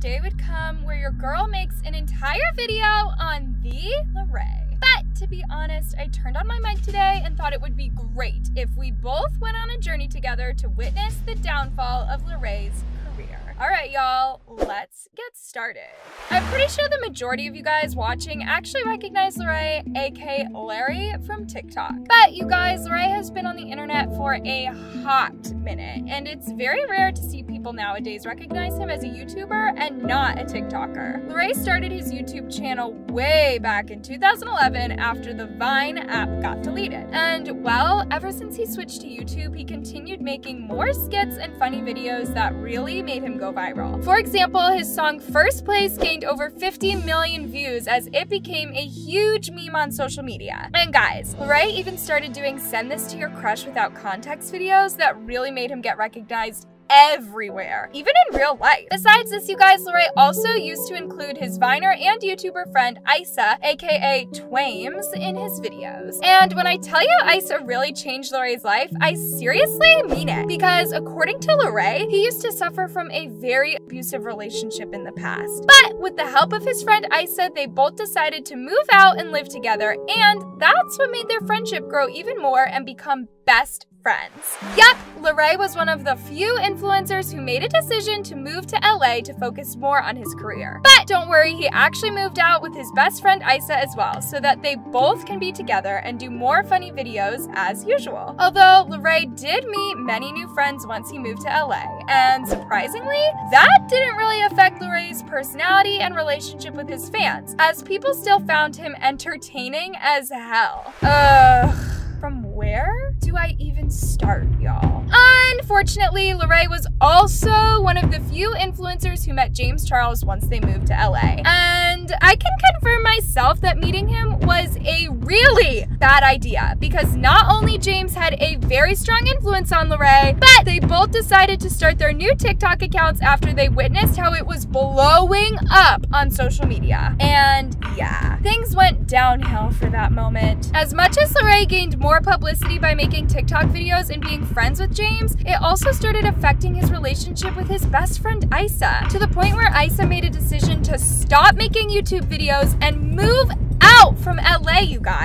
day would come where your girl makes an entire video on the Larray. But to be honest, I turned on my mic today and thought it would be great if we both went on a journey together to witness the downfall of Larray's career. all right, y'all, let's get started. I'm pretty sure the majority of you guys watching actually recognize Larray, aka Larry, from TikTok. But you guys, Larray has been on the internet for a hot minute, and it's very rare to see people nowadays recognize him as a YouTuber and not a TikToker. Larray started his YouTube channel way back in 2011 after the Vine app got deleted. And well, ever since he switched to YouTube, he continued making more skits and funny videos that really made him go viral. For example, his song First Place gained over 50 million views as it became a huge meme on social media. And guys, Larray even started doing send this to your crush without context videos that really made him get recognized everywhere, even in real life. Besides this, you guys, Larray also used to include his Viner and YouTuber friend Isa, aka Twaimz, in his videos. And when I tell you Isa really changed Larray's life, I seriously mean it. Because according to Larray, he used to suffer from a very abusive relationship in the past. But with the help of his friend Isa, they both decided to move out and live together, and that's what made their friendship grow even more and become best friends. Yep, Larray was one of the few influencers who made a decision to move to LA to focus more on his career. But don't worry, he actually moved out with his best friend Isa as well, so that they both can be together and do more funny videos as usual. Although Larray did meet many new friends once he moved to LA, and surprisingly, that didn't really affect Larray's personality and relationship with his fans, as people still found him entertaining as hell. Ugh. Unfortunately, Larray was also one of the few influencers who met James Charles once they moved to LA. And I can confirm myself that meeting him was a really bad idea because not only James had a very strong influence on Larray, but they both decided to start their new TikTok accounts after they witnessed how it was blowing up on social media. And yeah, things went downhill for that moment. As much as Larray gained more publicity by making TikTok videos and being friends with James, it also started affecting his relationship with his best friend Isa, to the point where Isa made a decision to stop making YouTube videos and move out from LA, you guys.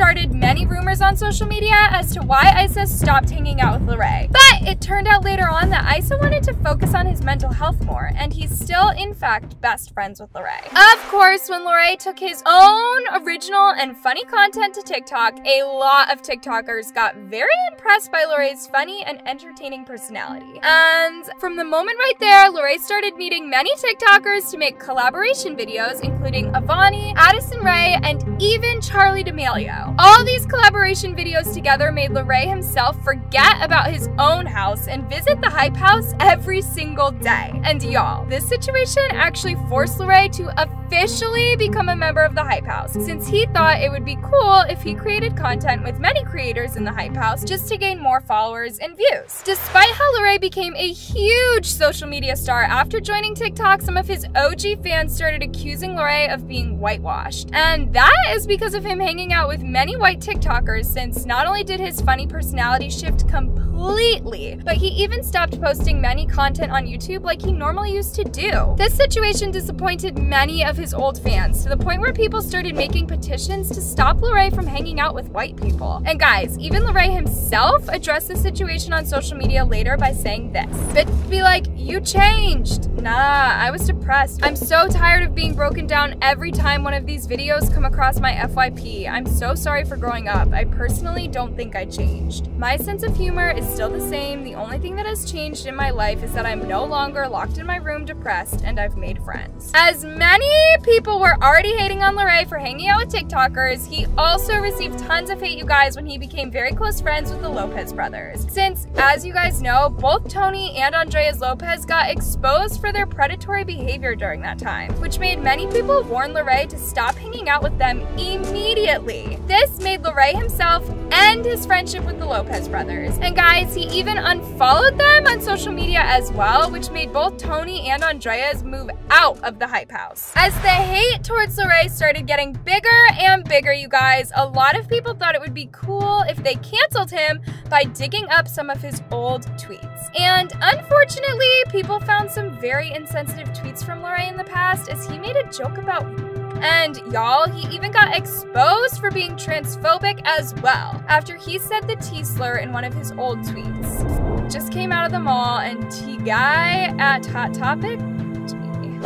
Started many rumors on social media as to why Isa stopped hanging out with Larray. But it turned out later on that Isa wanted to focus on his mental health more, and he's still, in fact, best friends with Larray. Of course, when Larray took his own original and funny content to TikTok, a lot of TikTokers got very impressed by Larray's funny and entertaining personality. And from the moment right there, Larray started meeting many TikTokers to make collaboration videos, including Avani, Addison Rae, and even Charli D'Amelio. All these collaboration videos together made Larray himself forget about his own house and visit the Hype House every single day. And y'all, this situation actually forced Larray to officially become a member of the Hype House, since he thought it would be cool if he created content with many creators in the Hype House just to gain more followers and views. Despite how Larray became a huge social media star after joining TikTok, some of his OG fans started accusing Larray of being whitewashed. And that is because of him hanging out with many white TikTokers, since not only did his funny personality shift completely, but he even stopped posting many content on YouTube like he normally used to do. This situation disappointed many of his old fans to the point where people started making petitions to stop Larray from hanging out with white people. And guys, even Larray himself addressed the situation on social media later by saying this. Bitch be like, you changed. Nah, I was depressed. I'm so tired of being broken down every time one of these videos come across my FYP. I'm so sorry for growing up. I personally don't think I changed. My sense of humor is still the same. The only thing that has changed in my life is that I'm no longer locked in my room depressed and I've made friends. As many people were already hating on Larray for hanging out with TikTokers, he also received tons of hate, you guys, when he became very close friends with the Lopez brothers. Since, as you guys know, both Tony and Ondreaz Lopez got exposed for their predatory behavior during that time, which made many people warn Larray to stop hanging out with them immediately. This made Larray himself end his friendship with the Lopez brothers. And guys, he even unfollowed them on social media as well, which made both Tony and Ondreaz move out of the hype house. As the hate towards Larray started getting bigger and bigger, you guys, a lot of people thought it would be cool if they canceled him by digging up some of his old tweets. And unfortunately, people found some very insensitive tweets from Larray in the past as he made a joke about and y'all, he even got exposed for being transphobic as well after he said the T slur in one of his old tweets. Just came out of the mall and T guy at Hot Topic.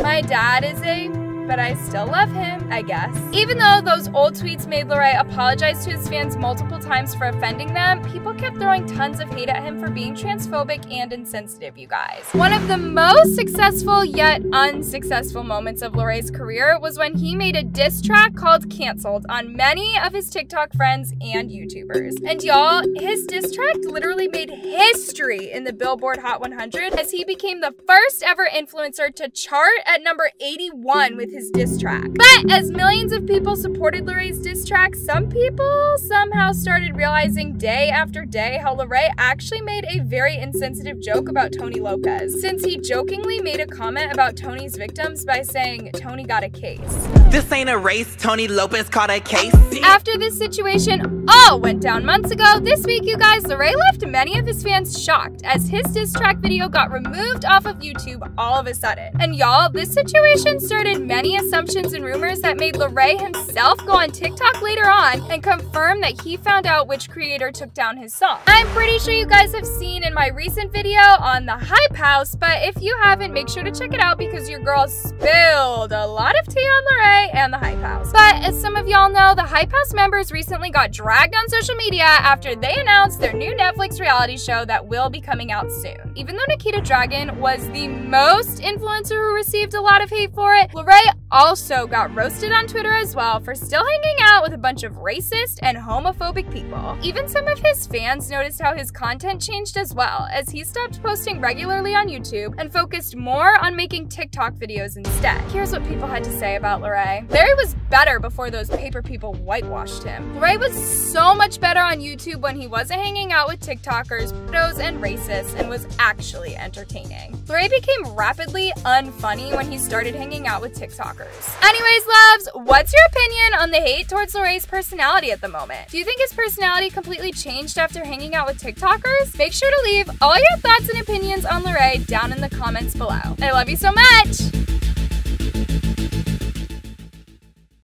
My dad is a but I still love him, I guess. Even though those old tweets made Larray apologize to his fans multiple times for offending them, people kept throwing tons of hate at him for being transphobic and insensitive, you guys. One of the most successful yet unsuccessful moments of Larray's career was when he made a diss track called Cancelled on many of his TikTok friends and YouTubers. And y'all, his diss track literally made history in the Billboard Hot 100 as he became the first ever influencer to chart at number 81 with his diss track. But as millions of people supported Larray's diss track, some people somehow started realizing day after day how Larray actually made a very insensitive joke about Tony Lopez, since he jokingly made a comment about Tony's victims by saying Tony got a case. This ain't a race, Tony Lopez caught a case. After this situation all went down months ago, this week, you guys, Larray left many of his fans shocked as his diss track video got removed off of YouTube all of a sudden. And y'all, this situation started many assumptions and rumors that made Larray himself go on TikTok later on and confirm that he found out which creator took down his song. I'm pretty sure you guys have seen in my recent video on the Hype House, but if you haven't, make sure to check it out because your girl spilled a lot of tea on Larray and the Hype House. But as some of y'all know, the Hype House members recently got dragged on social media after they announced their new Netflix reality show that will be coming out soon. Even though Nikita Dragun was the most influencer who received a lot of hate for it, Larray also got roasted on Twitter as well for still hanging out with a bunch of racist and homophobic people. Even some of his fans noticed how his content changed as well, as he stopped posting regularly on YouTube and focused more on making TikTok videos instead. Here's what people had to say about Larray. Larry was better before those paper people whitewashed him. Larray was so much better on YouTube when he wasn't hanging out with TikTokers, pedos, and racists and was actually entertaining. Larray became rapidly unfunny when he started hanging out with TikTokers. Anyways, loves, what's your opinion on the hate towards Larray's personality at the moment? Do you think his personality completely changed after hanging out with TikTokers? Make sure to leave all your thoughts and opinions on Larray down in the comments below. I love you so much!